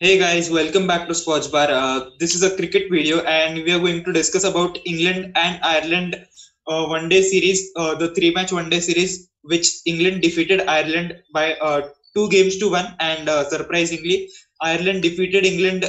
Hey guys, welcome back to Sports Bar. Uh, this is a cricket video, and we are going to discuss about England and Ireland uh, one-day series, uh, the three-match one-day series, which England defeated Ireland by uh, two games to one, and uh, surprisingly, Ireland defeated England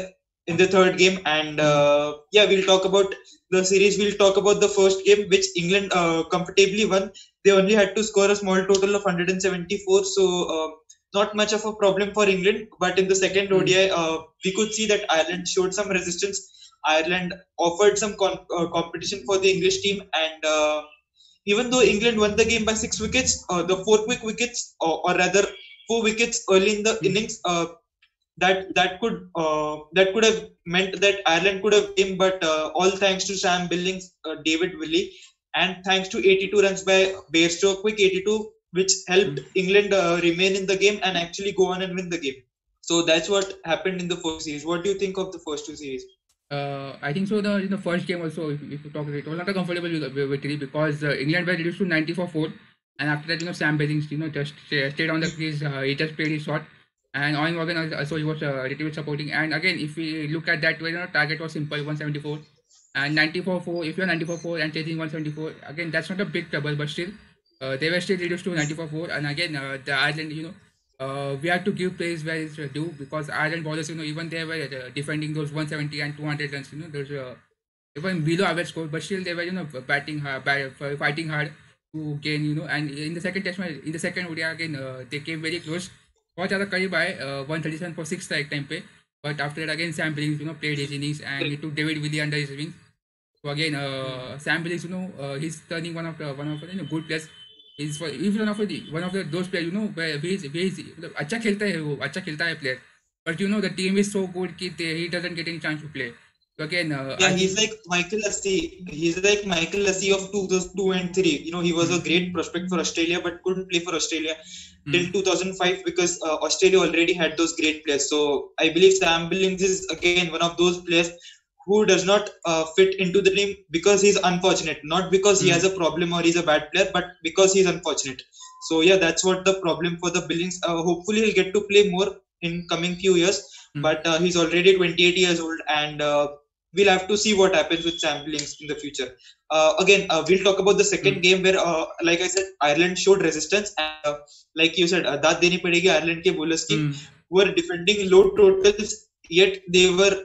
in the third game. And uh, yeah, we'll talk about the series. We'll talk about the first game, which England comfortably won. They only had to score a small total of 174, so not much of a problem for England. But in the second ODI, uh, we could see that Ireland showed some resistance. Ireland offered some con- uh, competition for the English team, and uh, even though England won the game by six wickets, uh, the four quick wickets, or, or, rather four wickets early in the innings, uh, that that could uh, that could have meant that Ireland could have won. But all thanks to Sam Billings, David Willey, and thanks to 82 runs by Bairstow, quick 82 which helped. England uh, remain in the game and actually go on and win the game. So that's what happened in the first series. What do you think of the first two series? Uh, I think so. The in the first game also, if, if you talk, it was not a comfortable victory because uh, England were reduced to 94 4, and after that, you know, Sam Billings, you know, just stayed on the crease. Uh, he just played his shot, and Eoin Morgan also he was uh, little bit supporting. And again, if we look at that, you know, target was simple 174 and 94 4. If you're 94 4 and chasing 174, again, that's not a big trouble, but still they were still reduced to 94-4 and again uh, the Ireland you know uh, we had to give praise where it's due because Ireland bowlers you know even they were uh, defending those 170 and 200 runs you know there's uh, even below average score but still they were you know batting hard fighting hard to gain you know and in the second test match in the second ODI again uh, they came very close बहुत ज़्यादा करीब आए 137 for six था एक time पे but after that again Sam Billings you know played his innings and he took David Willey under his wings so again uh, Sam Billings you know uh, he's turning one of the one of the you know, good players is even of one you know, player you know मतलब अच्छा खेलता है वो अच्छा खेलता है player but you know the team is so good कि he doesn't get any chance to play So again, yeah, he's like Michael Hussey. He's like Michael Hussey of 2002 and three. You know, he was a great prospect for Australia, but couldn't play for Australia till 2005 because uh, Australia already had those great players. So I believe Sam Billings is again one of those players who does not uh, fit into the team because he's unfortunate, not because mm. he hmm. has a problem or he's a bad player, but because he's unfortunate. So yeah, that's what the problem for the Billings. Uh, hopefully, he'll get to play more in coming few years, mm. but uh, he's already 28 years old, and uh, we'll have to see what happens with Sam Billings in the future. Uh, again, uh, we'll talk about the second mm. game where, like I said, Ireland showed resistance, and like you said, that deni padegi Ireland ke bowlers ki mm. were defending low totals, yet they were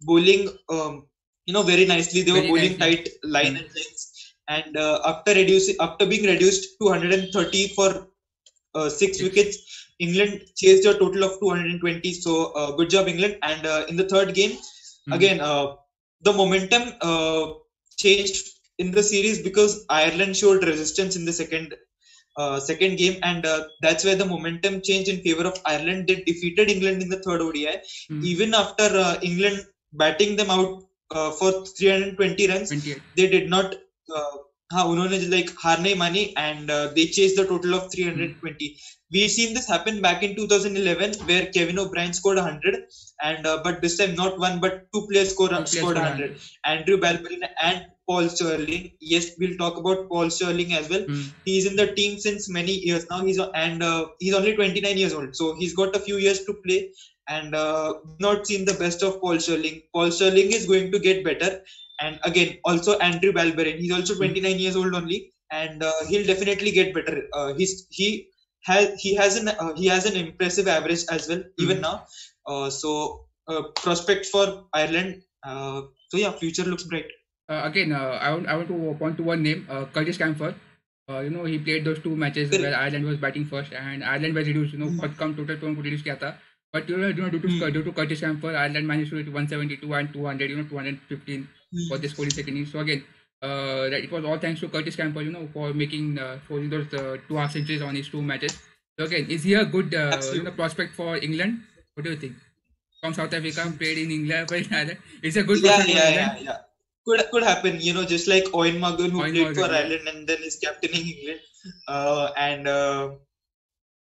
bowling, um, you know, very nicely. They were very bowling nicely. tight line mm. and lengths. And uh, after reducing, after being reduced to 130 for uh, six wickets, England chased a total of 220. So uh, good job, England. And uh, in the third game, mm. again, uh, the momentum uh, changed in the series because Ireland showed resistance in the second uh, second game, and uh, that's where the momentum changed in favor of Ireland. They defeated England in the third ODI. Mm. Even after uh, England batting them out uh, for 320 runs, they did not. Uh, हाँ उन्होंने like हार नहीं मानी and they uh, chase the total of 320 we seen this happen back in 2011 where Kevin O'Brien scored 100 and but this time not one but two players score, two scored 100 andrew balbirnie and paul stirling. Yes we'll talk about paul stirling as well. He's in the team since many years now. He's and he's only 29 years old. So he's got a few years to play and uh, not seen the best of Paul Stirling. Paul Stirling is going to get better. And again, also Andrew Balbirnie. He's also hmm. 29 years old only, and uh, he'll definitely get better. Uh, he's, he has he has an uh, he has an impressive average as well mm. even now. Uh, so uh, prospect for Ireland. so yeah, future looks bright. again, I want I want to point to one name, uh, Curtis Campher. Uh, you know, he played those two matches where Ireland was batting first and Ireland was reduced, you know, mm-hmm. total reduce किया था but you know, due to mm. due to Curtis Campher, Ireland managed to hit 172 and 200, you know, 215 mm. for this 40 second innings. So again, uh, it was all thanks to Curtis Campher, you know, for making uh, for those uh, two half centuries on his two matches. So again, is he a good uh, you know prospect for England? What do you think? From South Africa, played in England, Ireland. Is a good yeah, yeah, yeah, yeah. Could could happen, you know, just like Eoin Morgan who played Morgan. for Ireland and then is captaining England. Uh, and uh,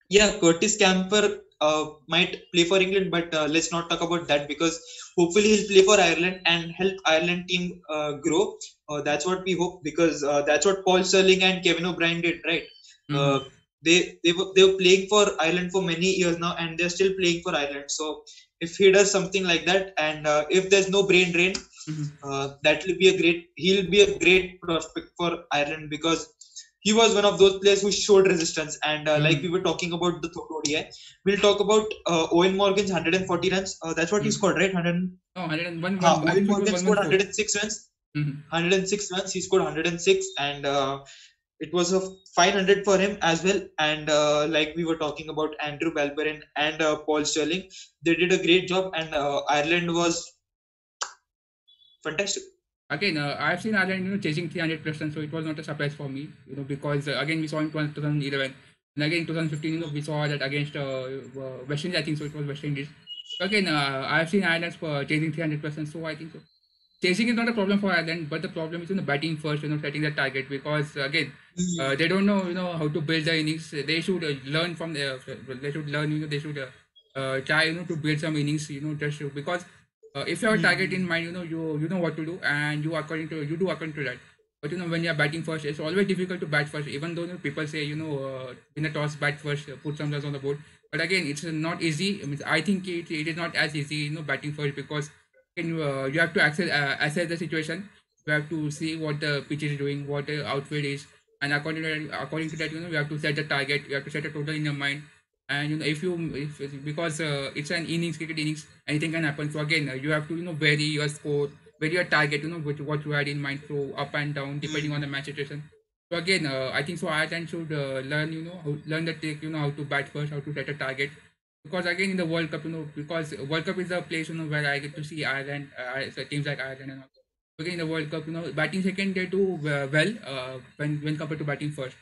yeah, Curtis Campher uh, might play for England, but uh, let's not talk about that because hopefully he'll play for Ireland and help Ireland team uh, grow. Uh, that's what we hope because uh, that's what Paul Stirling and Kevin O'Brien did, right? Mm-hmm. they they were they were playing for Ireland for many years now, and they're still playing for Ireland. So if he does something like that, and uh, if there's no brain drain, Mhm. uh, that will be a great. He'll be a great prospect for Ireland because he was one of those players who showed resistance. And uh, like Mhm. we were talking about the third ODI, we'll talk about uh, Eoin Morgan's 140 runs. Uh, that's what he Mhm. scored, right? 100. No, 101. Uh, Owen it was Morgan scored 106 runs. Mhm. 106 runs. He scored 106, and uh, it was a 500 for him as well. And uh, like we were talking about Andrew Balbirnie and uh, Paul Stirling, they did a great job, and uh, Ireland was fantastic. Again, uh, I've seen Ireland, you know, chasing 300 percent, so it was not a surprise for me, you know, because uh, again we saw in 2011, and again in 2015, you know, we saw that against uh, uh, West Indies, I think so. It was West Indies. So again, uh, I've seen Ireland for chasing 300 percent, so I think so. Chasing is not a problem for Ireland, but the problem is you know batting first, you know, setting the target because again uh, they don't know you know how to build the innings. They should uh, learn from the they should learn you know they should uh, uh, try you know to build some innings you know just because uh, if you have a target in mind you know you you know what to do and you according to you do according to that. But you know when you are batting first, it's always difficult to bat first. Even though you know, people say you know uh, in a toss bat first, uh, put some runs on the board. But again, it's not easy. I, mean, I think it, it is not as easy you know batting first because can you, uh, you have to access, uh, assess the situation. You have to see what the pitch is doing, what the outfield is, and according to that, according to that, you know, you have to set the target. You have to set a total in your mind. And you know, if you if because uh, it's an innings cricket innings, anything can happen. So again, you have to you know vary your score, vary your target. You know, which what you had in mind, throw up and down depending on the match situation. So again, uh, I think so. Ireland should uh, learn, you know, how, learn the trick, you know, how to bat first, how to set a target, because again in the World Cup, you know, because World Cup is the place you know where I get to see Ireland, uh, teams like Ireland and all. Again in the World Cup, you know, batting second they do uh, well uh, when when compared to batting first.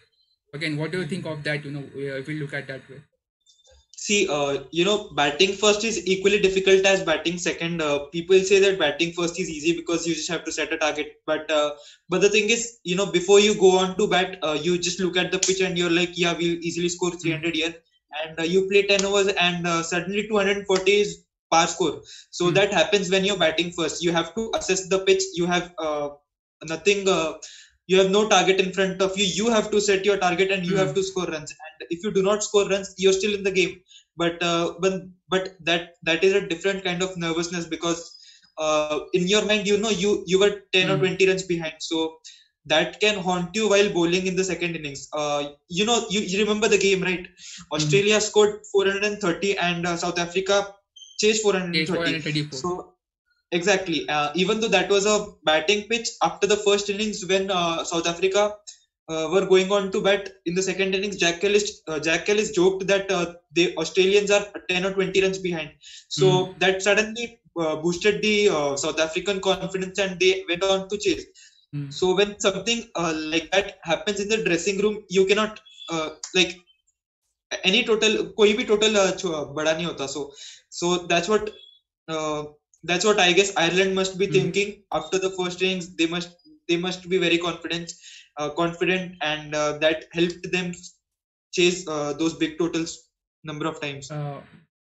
Again, what do you think of that? You know, if we look at that way. See, uh, you know, batting first is equally difficult as batting second. Uh, people say that batting first is easy because you just have to set a target. But uh, but the thing is, you know, before you go on to bat, uh, you just look at the pitch and you're like, yeah, we'll easily score 300 here. And uh, you play 10 overs and uh, suddenly 240 is par score. So Hmm. that happens when you're batting first. You have to assess the pitch. You have uh, nothing. You have no target in front of you. You have to set your target and you Hmm. have to score runs. And if you do not score runs, you're still in the game but uh, but but that that is a different kind of nervousness because uh, in your mind you know you you were 10 or Mm. 20 runs behind so that can haunt you while bowling in the second innings uh, you know you, you remember the game right australia scored 430 and uh, south africa chased Case 430 434. so Exactly. Uh, even though that was a batting pitch after the first innings when uh, South Africa uh, were going on to bat in the second innings, Jacques Kallis, uh, Jacques Kallis joked that uh, the Australians are 10 or 20 runs behind. So mm. that suddenly uh, boosted the South African confidence and they went on to chase. Mm. So when something like that happens in the dressing room, you cannot, like, any total, koi bhi total uh, bada nahi hota. So, so that's what that's what I guess Ireland must be Hmm. thinking after the first innings. They must they must be very confident, uh, confident, and uh, that helped them chase uh, those big totals number of times. Uh,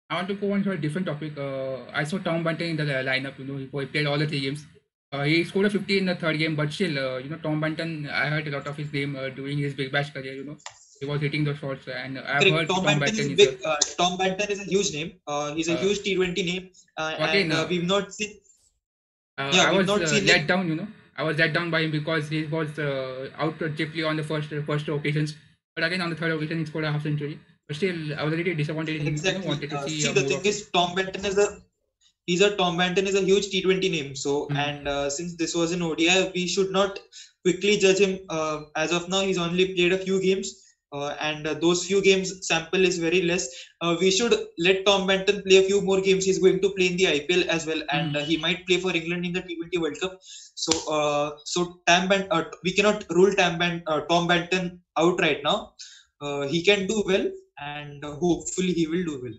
I want to go on to a different topic. Uh, I saw Tom Bunting in the lineup. You know, he played all the three games. Uh, he scored a 50 in the third game, but still, uh, you know, Tom Bunting. I heard a lot of his name uh, during his Big Bash career. You know, he was hitting the shots, and I've Correct. heard Tom, Tom, Banton is Bunting a a, big. Uh, Tom Banton is a huge name. Uh, he's a Uh, huge T20 name, uh, again, and uh, we've not seen. Uh, Yeah, I was not seen let it. down, you know. I was let down by him because he was uh, out cheaply on the first first two occasions. But again, on the third occasion, he scored a half century. But still, I was really disappointed. in him, You know, Exactly. wanted to see, see, the thing is, Tom Banton is a he's a Tom Banton is a huge T20 name. So, Mm. and uh, since this was an ODI, we should not quickly judge him. Uh, as of now, he's only played a few games, uh, and uh, those few games sample is very less. Uh, we should let Tom Banton play a few more games. He's going to play in the IPL as well, and Mm. he might play for England in the T20 World Cup. So, uh, so Tam Bant, uh, we cannot rule Tam uh, Tom Banton out right now. Uh, he can do well, and uh, hopefully he will do well.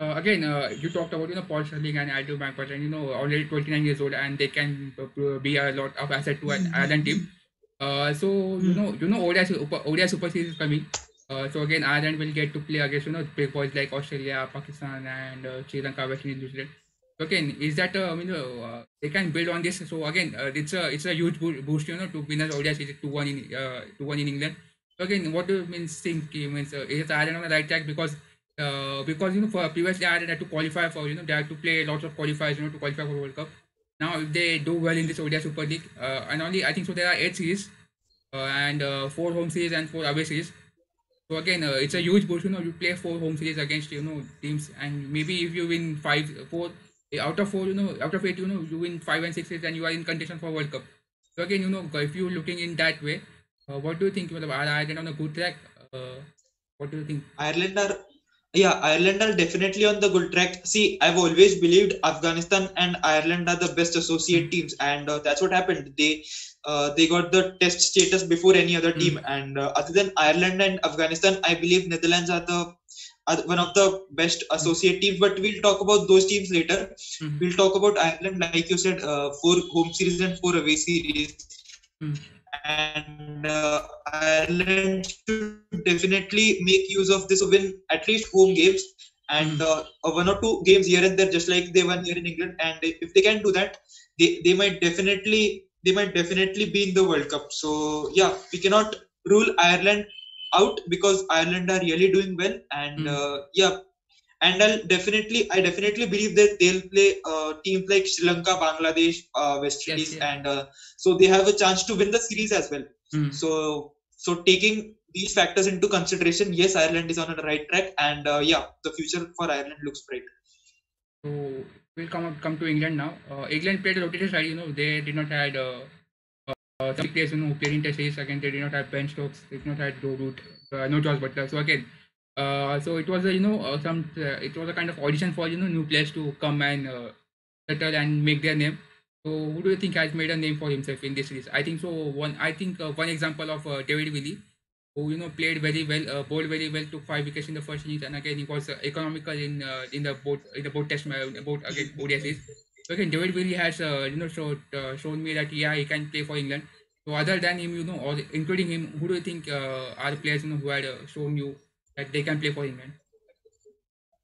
Uh, again, uh, you talked about you know Paul Stirling and Andrew Bankward, and you know already 29 years old, and they can be a lot of asset to an Ireland team. Uh, so you Hmm. know you know ODI Super, ODI Super Series is coming. Uh, so again, Ireland will get to play against you know big boys like Australia, Pakistan, and uh, Sri Lanka, West Indies, New Zealand. So again, is that uh, you know uh, they can build on this? So again, uh, it's a it's a huge boost you know to win an ODI series two one in uh, two one in England. So again, what do you mean think? Means uh, is Ireland on the right track because uh, because you know for previously Ireland had to qualify for you know they had to play lots of qualifiers you know to qualify for World Cup. Now if they do well in this ODI Super League uh, and only I think so there are eight series uh, and uh, four home series and four away series. So again, uh, it's a huge boost. You know, you play four home series against you know teams, and maybe if you win five, four out of four, you know, out of eight, you know, you win five and six, and you are in contention for World Cup. So again, you know, if you're looking in that way, uh, what do you think? Are Ireland on a good track? Uh, what do you think? Ireland are yeah, Ireland are definitely on the good track. See, I've always believed Afghanistan and Ireland are the best associate teams, and uh, that's what happened. They uh, they got the test status before any other team, Mm. and uh, other than Ireland and Afghanistan, I believe Netherlands are the are one of the best associate teams. But we'll talk about those teams later. Mhm. We'll talk about Ireland, like you said, uh, four home series and four away series. Mm. And uh, Ireland should definitely make use of this to win at least home games and uh, one or two games here and there, just like they won here in England. And if they can do that, they, they might definitely they might definitely be in the World Cup. So yeah, we cannot rule Ireland out because Ireland are really doing well. And Mm. uh, yeah, and I'll definitely I definitely believe that they'll play uh, teams like Sri Lanka, Bangladesh, uh, West Yes, Indies, yeah. and uh, so they have a chance to win the series as well. Mm. So so taking these factors into consideration, yes, Ireland is on the right track, and uh, yeah, the future for Ireland looks bright. So we'll come up, come to England now. Uh, England played a rotated side. You know, they did not had uh, uh, some players you know who test series. Again, they did not have Ben Stokes. They did not have Joe Root. Uh, no Jos Buttler. So again, uh, so it was a you know uh, some uh, it was a kind of audition for you know new players to come and uh, settle and make their name. So who do you think has made a name for himself in this series? I think so. One I think uh, one example of David Willey, who you know played very well, bowled very well, took five wickets in the first innings, and again he was economical in in the both in the both test both again ODI series. So again, David Willey has you know showed shown me that yeah he can play for England. So other than him, you know, or including him, who do you think are players you know who had shown you that they can play for England?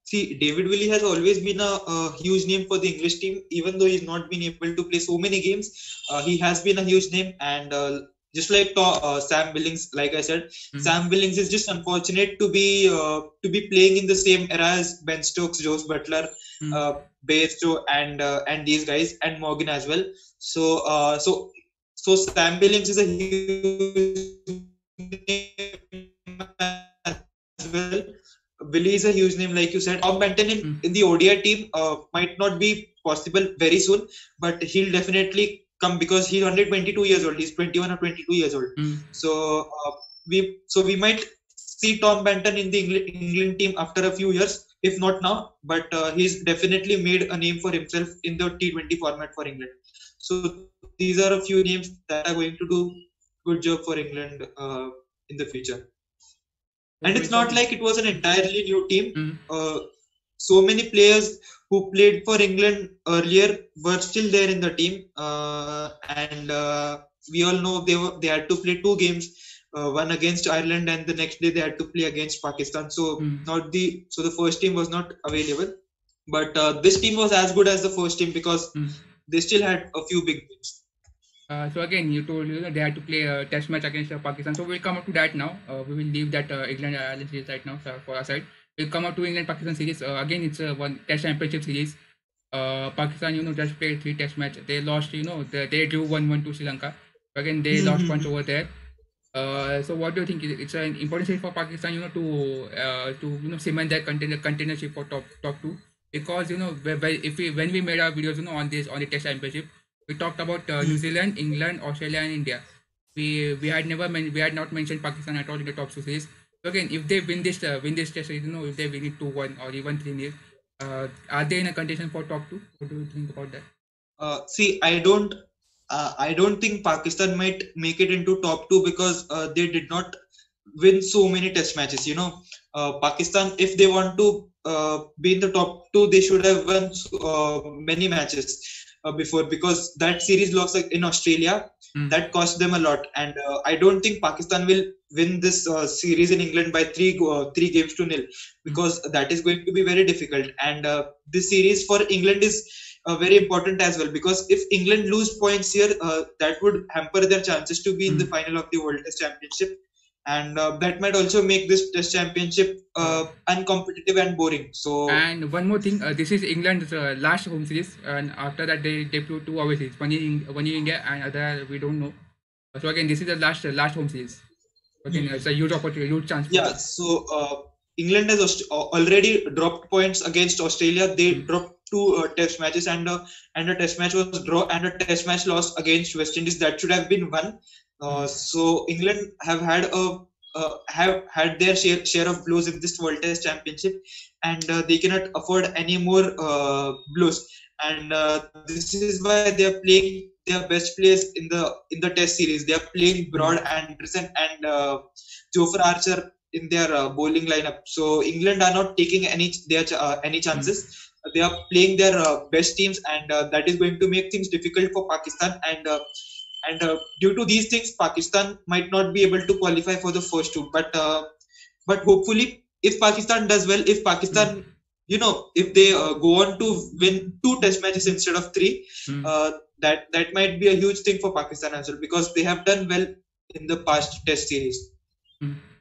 See, David Willey has always been a, a huge name for the English team, even though he's not been able to play so many games. Uh, he has been a huge name, and uh, just like uh, Sam Billings, like I said, Mhm. Sam Billings is just unfortunate to be uh, to be playing in the same era as Ben Stokes, Jos Buttler, uh, Bairstow, and uh, and these guys, and Morgan as well. So uh, so so Sam Billings is a huge name well. Billy is a huge name, like you said. Tom Banton in, Mm. in the ODI team uh, might not be possible very soon, but he'll definitely come because he's only 22 years old. He's 21 or 22 years old. Mm. So uh, we so we might see Tom Banton in the England, England team after a few years, if not now. But uh, he's definitely made a name for himself in the T20 format for England. So these are a few names that are going to do good job for England uh, in the future. And it's not like it was an entirely new team. Mm. Uh, so many players who played for England earlier were still there in the team, uh, and uh, we all know they were they had to play two games, uh, one against Ireland, and the next day they had to play against Pakistan. So Mm. not the so the first team was not available, but uh, this team was as good as the first team because Mm. they still had a few big names. Uh, so again, you told you know they had to play a test match against uh, Pakistan. So we'll come up to that now. Uh, we will leave that uh, England Ireland series right now for our side. We'll come up to England Pakistan series. Uh, again, it's a one test championship series. Uh, Pakistan, you know, just played three test match. They lost, you know, they, they drew one one to Sri Lanka. Again, they lost Mhm. points over there. Uh, so what do you think? It's an important series for Pakistan, you know, to uh, to you know cement their container containership for top top two because you know if we when we made our videos, you know, on this on the test championship, we talked about uh, New Zealand, England, Australia, and India. We we had never men- we had not mentioned Pakistan at all in the top two series. So again, if they win this uh, win this test you know, if they win it two one or even three nil, uh, are they in a contention for top two? What do you think about that? Uh, see, I don't, uh, I don't think Pakistan might make it into top two because uh, they did not win so many test matches. You know, uh, Pakistan, if they want to uh, be in the top two, they should have won uh, many matches uh, before because that series loss in Australia Mm. that cost them a lot, and uh, I don't think Pakistan will win this uh, series in England by three uh, three games to nil because that is going to be very difficult. And uh, this series for England is uh, very important as well because if England lose points here, uh, that would hamper their chances to be in the final of the World Test Championship. And uh, that might also make this Test Championship uh, uncompetitive and boring. So And one more thing, uh, this is England's uh, last home series, and after that they they flew two away series, one in one in India and other we don't know. So again, this is the last uh, last home series. Again, it's a huge opportunity, huge chance. yeah, so uh, England has already dropped points against Australia. They Hmm. dropped two uh, Test matches, and uh, and a Test match was draw, and a Test match loss against West Indies. That should have been won. Uh, so England have had a uh, have had their share share of blows in this World Test Championship, and uh, they cannot afford any more uh, blows. And this is why they are playing their best players in the in the Test series. They are playing Broad, Anderson, and uh, Jofra Archer in their bowling lineup. So England are not taking any their any chances. They are playing their uh, best teams, and uh, that is going to make things difficult for Pakistan. And uh, and uh, due to these things, Pakistan might not be able to qualify for the first two. But uh, but hopefully, if Pakistan does well, if Pakistan you know if they uh, go on to win two test matches instead of three Hmm. uh, that that might be a huge thing for pakistan as well because they have done well in the past test series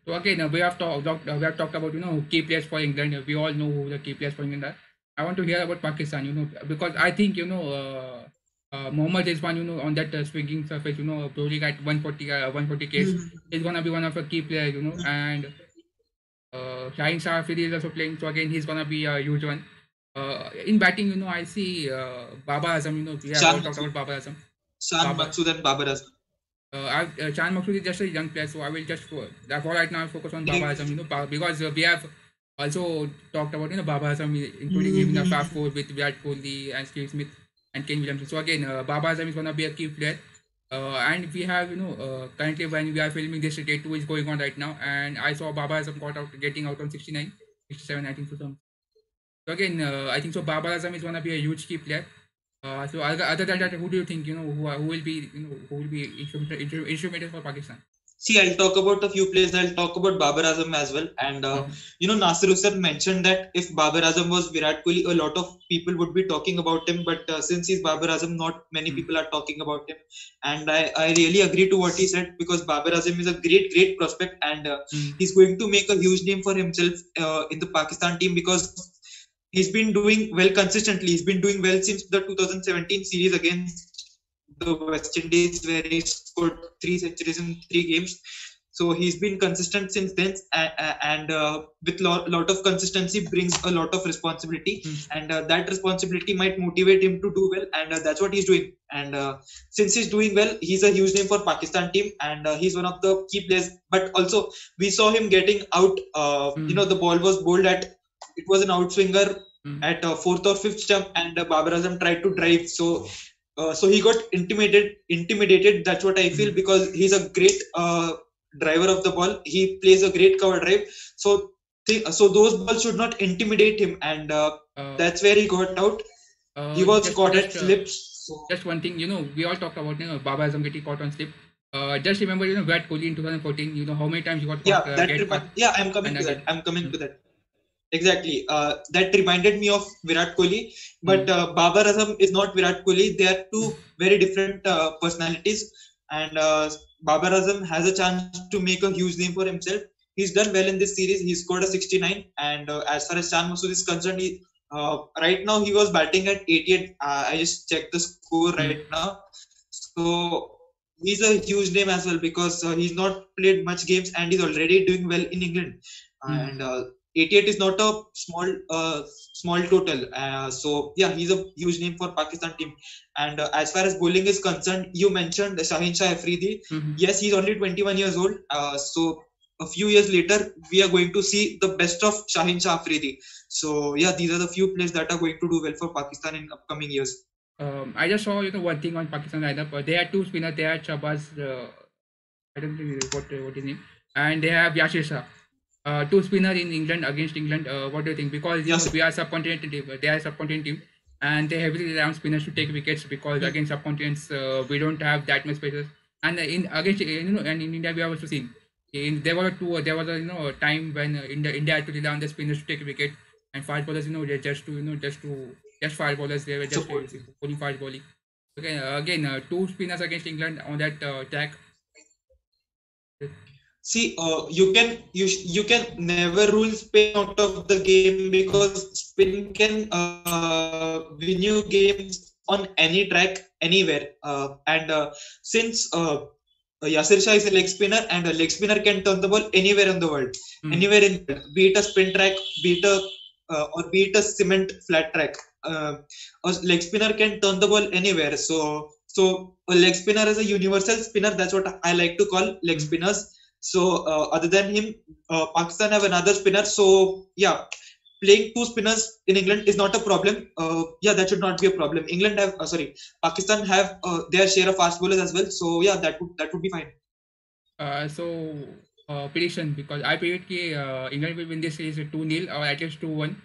So again, we have talked we have talked about you know key players for England. We all know who the key players for England are. I want to hear about Pakistan. You know because I think you know uh, uh, Mohammad Rizwan, you know on that uh, swinging surface, you know bowling at 140 uh, 140 k's is gonna be one of the key players. You know and uh, Shaheen Shah Afridi is also playing. So again, he's gonna be a huge one. Uh, in batting, you know, I see uh, Babar Azam. You know, we have Shan all talked about Babar Azam. Shan Babar. Masood and Babar Azam. Uh, I, uh, Shan Masood is just a young player, so I will just fo- that for right now I'll focus on Babar Azam, you know, because uh, we have also talked about you know Babar Azam, including him in the Fab Four with Virat Kohli and Steve Smith and Kane Williamson. So again, uh, Babar Azam is gonna be a key player. Uh, and we have, you know, uh, currently when we are filming this, day two is going on right now, and I saw Babar Azam got out, getting out on 69, 67, I think so. So again, uh, I think so. Babar Azam is gonna be a huge key player. Uh, so other, other than that, who do you think you know who, who will be you know who will be instrumental, instrumental for Pakistan? See, I'll talk about a few players. I'll talk about Babar Azam as well. And, uh, Mhm. you know, Nasir Hussain mentioned that if Babar Azam was Virat Kohli, a lot of people would be talking about him. But uh, since he's Babar Azam, not many Mhm. people are talking about him. And I, I really agree to what he said because Babar Azam is a great, great prospect. And uh, Mm. he's going to make a huge name for himself uh, in the Pakistan team because he's been doing well consistently. He's been doing well since the 2017 series against the West Indies, where he scored three centuries in three games. So he's been consistent since then, a- a- and uh, with lot lot of consistency brings a lot of responsibility, Mm. and uh, that responsibility might motivate him to do well, and uh, that's what he's doing. And uh, since he's doing well, he's a huge name for Pakistan team, and uh, he's one of the key players. But also, we saw him getting out. Uh, Mm. You know, the ball was bowled at. It was an outswinger Mm. at uh, fourth or fifth stump, and uh, Babar Azam tried to drive. So, uh, so he got intimidated. Intimidated. That's what I feel because he's a great uh, driver of the ball. He plays a great cover drive. So, thi- so those balls should not intimidate him, and uh, Uh, that's where he got out. uh, He was just- caught at just, slips. So, Just one thing, you know, we all talked about you know Babar Azam getting caught on slip. Uh, just remember, you know, Virat Kohli in 2014. You know how many times he got yeah, caught. uh, that yeah, I'm coming and to that. I'm coming to that. Exactly. Uh, that reminded me of Virat Kohli, but uh, Babar Azam is not Virat Kohli. They are two very different uh, personalities, and uh, Babar Azam has a chance to make a huge name for himself. He's done well in this series. He scored a 69, and uh, as far as Shan Masood is concerned, he, uh, right now he was batting at 88. Uh, I just checked the score right now. So he's a huge name as well because uh, he's not played much games and he's already doing well in England. Mm. And uh, 88 is not a small uh, small total. Uh, so yeah, he's a huge name for Pakistan team. And uh, as far as bowling is concerned, you mentioned Shaheen Shah Afridi. Mhm. Yes, he's only 21 years old. Uh, so a few years later, we are going to see the best of Shaheen Shah Afridi. So yeah, these are the few players that are going to do well for Pakistan in upcoming years. Um, I just saw you know one thing on Pakistan lineup. Uh, they had two spinners. They had Shabazz. Uh, I don't know what what his name, and they have Yasir Shah. Uh, two spinner in England against England. Uh, what do you think? Because you Yes. know, we are subcontinent team. They are subcontinent team, and they heavily rely on spinners to take wickets because Mm. against subcontinents uh, we don't have that much spaces. And in against you know, and in India we have also seen. In, there a two. There was a you know time when uh, India India had to rely on the spinners to take wicket, and fast bowlers you know they just to you know just to just fast bowlers they were just only fast bowling. Okay, uh, again uh, two spinners against England on that uh, track. See uh, you can you sh- you can never rule spin out of the game because spin can uh, win you games on any track anywhere. Uh, and uh, since uh, Yasir Shah is a leg spinner and a leg spinner can turn the ball anywhere in the world. Hmm. anywhere in be it a spin track be it a uh, or be it a cement flat track. Uh, a leg spinner can turn the ball anywhere. So so a leg spinner is a universal spinner. That's what i like to call leg Hmm. spinners so uh, other than him, uh, Pakistan have another spinner. So yeah, playing two spinners in England is not a problem. Uh, yeah, that should not be a problem. England have uh, sorry, Pakistan have uh, their share of fast bowlers as well. So yeah, that would that would be fine. Uh, so prediction because I predict that England will win this series 2-0 or at least 2-1.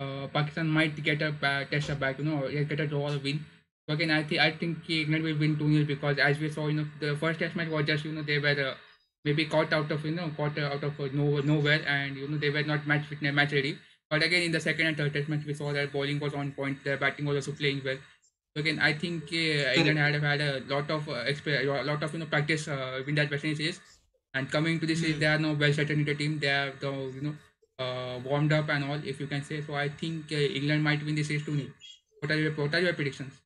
Uh, Pakistan might get a ba- test a back, you know, get a draw or win. So again, I think I think England will win 2-0 because as we saw, you know, the first test match was just you know they were maybe caught out of you know caught out of uh, no, nowhere and you know they were not match fit match ready. But again, in the second and third test match, we saw that bowling was on point, their batting was also playing well. So again, I think uh, England had had a lot of uh, exper- a lot of you know practice uh, in that West Indies series. And coming to this Hmm. they are now well settled in the team. They have the you know uh, warmed up and all, if you can say. So I think uh, England might win this series 2 0 What are your what are your predictions?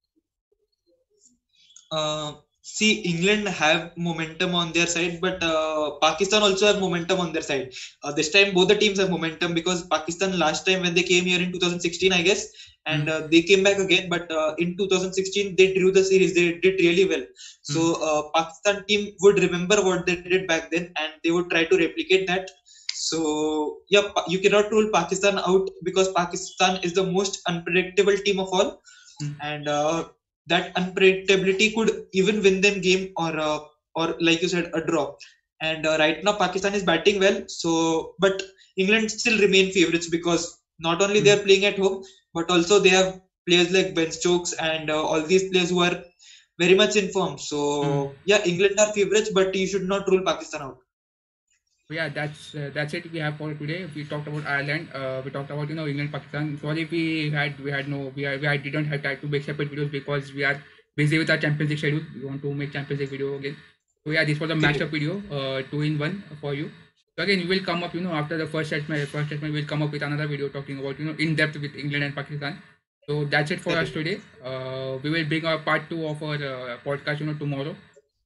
Uh, see, England have momentum on their side, but uh, Pakistan also have momentum on their side. Uh, this time, both the teams have momentum because Pakistan last time when they came here in 2016, I guess, and uh, they came back again. But uh, in 2016, they drew the series. They did really well. So uh, Pakistan team would remember what they did back then, and they would try to replicate that. So yeah, you cannot rule Pakistan out because Pakistan is the most unpredictable team of all, Hmm. and uh, that unpredictability could even win them game or uh, or like you said a draw. And uh, right now Pakistan is batting well, so but England still remain favorites because not only they are playing at home, but also they have players like Ben Stokes and uh, all these players who are very much in form. So Hmm. yeah, England are favorites, but you should not rule Pakistan out. So yeah, that's uh, that's it we have for today. We talked about Ireland. Uh, we talked about you know England, Pakistan. Sorry we had we had no we, had, we didn't have time to make separate videos because we are busy with our Champions League schedule. We want to make Champions League video again. So yeah, this was a matchup video, uh, two in one for you. So again, we will come up, you know, after the first match, first match, we'll come up with another video talking about, you know, in depth with England and Pakistan. So that's it for us today. Uh, we will bring our part two of our uh, podcast, you know, tomorrow.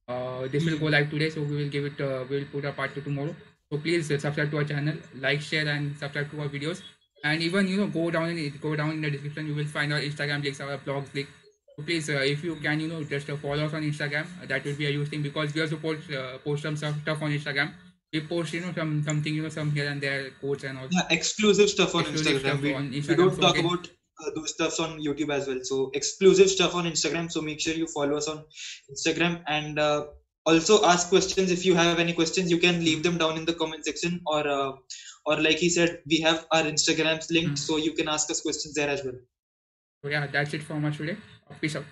Uh, this will go live today, so we will give it, uh, we will put our part two tomorrow. So please uh, subscribe to our channel, like, share, and subscribe to our videos. And even you know, go down in go down in the description. You will find our Instagram links, our blogs link. So please, uh, if you can, you know, just uh, follow us on Instagram. Uh, that would be a huge thing because we also post uh, post some stuff, stuff on Instagram. We post, you know, some something, you know, some here and there quotes and all. Yeah, exclusive stuff on Exclusive Instagram. stuff we, on we don't so talk again- about uh, those stuffs on YouTube as well. So exclusive stuff on Instagram. So make sure you follow us on Instagram and uh, also ask questions. If you have any questions, you can leave them down in the comment section or uh, or like he said, we have our Instagrams linked, Hmm. so you can ask us questions there as well. So yeah, that's it from us today. Peace out.